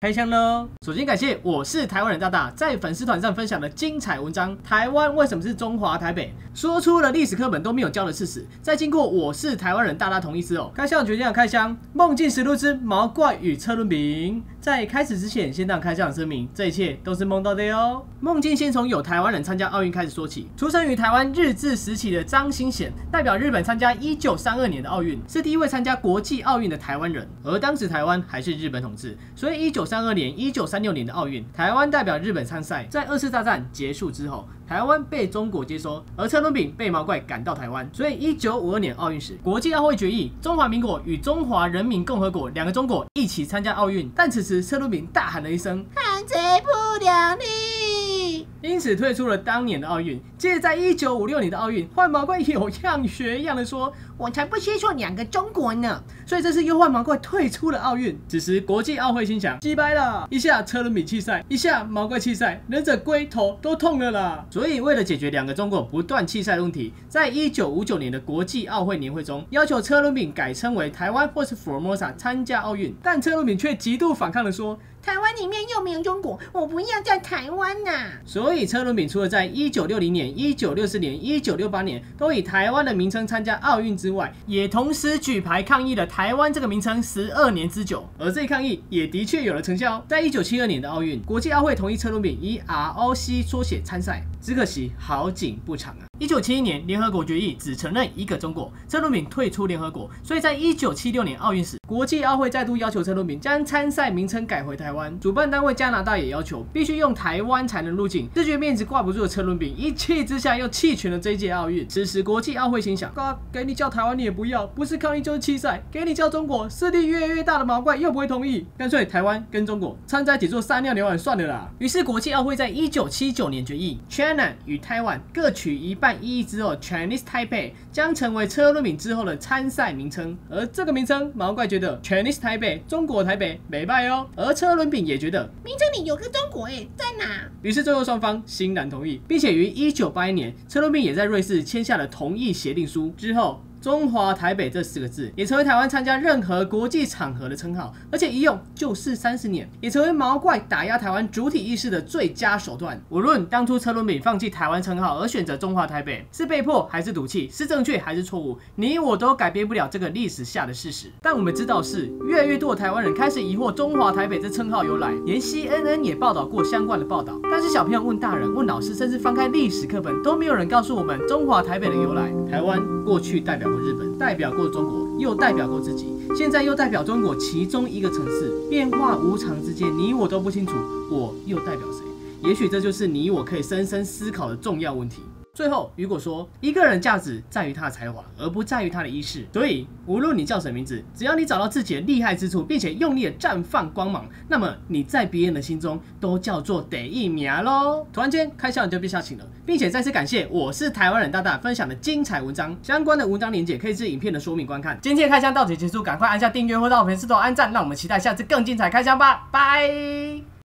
开箱喽！首先感谢我是台湾人大大在粉丝团上分享的精彩文章。台湾为什么是中华台北？说出了历史课本都没有教的事实。在经过我是台湾人大大同意之后，开箱决定要开箱《梦境实录之毛怪与车轮饼》。在开始之前，先让开箱声明，这一切都是梦到的哟。梦境先从有台湾人参加奥运开始说起。出生于台湾日治时期的张新贤，代表日本参加一九三二年的奥运，是第一位参加国际奥运的台湾人。而当时台湾还是日本统治，所以一九三二年、一九三六年的奥运，台湾代表日本参赛。在二次大战结束之后，台湾被中国接收，而车轮饼被毛怪赶到台湾。所以一九五二年奥运时，国际奥会决议，中华民国与中华人民共和国两个中国一起参加奥运。但此时车轮饼大喊了一声：“汉贼不两立！”因此退出了当年的奥运。接着在一九五六年的奥运，换毛怪有样学样的说：“我才不接受两个中国呢！”所以这次又换毛怪退出了奥运。此时国际奥会心想：击败了，一下车轮饼弃赛，一下毛怪弃赛，忍者龟头都痛了啦。所以为了解决两个中国不断弃赛的问题，在一九五九年的国际奥会年会中，要求车轮饼改称为台湾或是 Formosa 参加奥运，但车轮饼却极度反抗的说。台湾里面又没有中国，我不要在台湾呐！所以车轮饼除了在一九六零年、一九六四年、一九六八年都以台湾的名称参加奥运之外，也同时举牌抗议了台湾这个名称十二年之久。而这一抗议也的确有了成效，在一九七二年的奥运，国际奥会同意车轮饼以 ROC 缩写参赛。只可惜好景不长啊！一九七一年，联合国决议只承认一个中国，车轮饼退出联合国。所以在一九七六年奥运时，国际奥会再度要求车轮饼将参赛名称改回台湾。主办单位加拿大也要求必须用台湾才能入境。自觉面子挂不住的车轮饼，一气之下又弃权了这届奥运。此时国际奥会心想：哥，给你叫台湾你也不要，不是抗议就是弃赛；给你叫中国，势力越来越大的毛怪又不会同意，干脆台湾跟中国掺在一起做撒尿牛丸算了啦。于是国际奥会在一九七九年决议。China 与台湾各取一半意义之后，Chinese Taipei 将成为车轮饼之后的参赛名称。而这个名称，毛怪觉得 Chinese Taipei 中国台北没败哦。而车轮饼也觉得名称里有个中国诶，在哪？于是最后双方欣然同意，并且于一九八一年，车轮饼也在瑞士签下了同意协定书之后。中华台北这四个字也成为台湾参加任何国际场合的称号，而且一用就是三十年，也成为毛怪打压台湾主体意识的最佳手段。无论当初车轮饼放弃台湾称号而选择中华台北是被迫还是赌气，是正确还是错误，你我都改变不了这个历史下的事实。但我们知道是越来越多的台湾人开始疑惑中华台北这称号由来，连 CNN 也报道过相关的报道。但是小朋友问大人、问老师，甚至翻开历史课本，都没有人告诉我们中华台北的由来。台湾过去代表。日本代表过中国，又代表过自己，现在又代表中国其中一个城市，变化无常之间，你我都不清楚，我又代表谁？也许这就是你我可以深深思考的重要问题。最后，如果说一个人价值在于他的才华，而不在于他的衣饰，所以无论你叫什么名字，只要你找到自己的厉害之处，并且用力的绽放光芒，那么你在别人的心中都叫做得一苗喽。突然间开箱你就被吓醒了，并且再次感谢我是台湾人大大分享的精彩文章，相关的文章链接可以至影片的说明观看。今天的开箱到此结束，赶快按下订阅或到粉丝团按赞，让我们期待下次更精彩开箱吧，拜。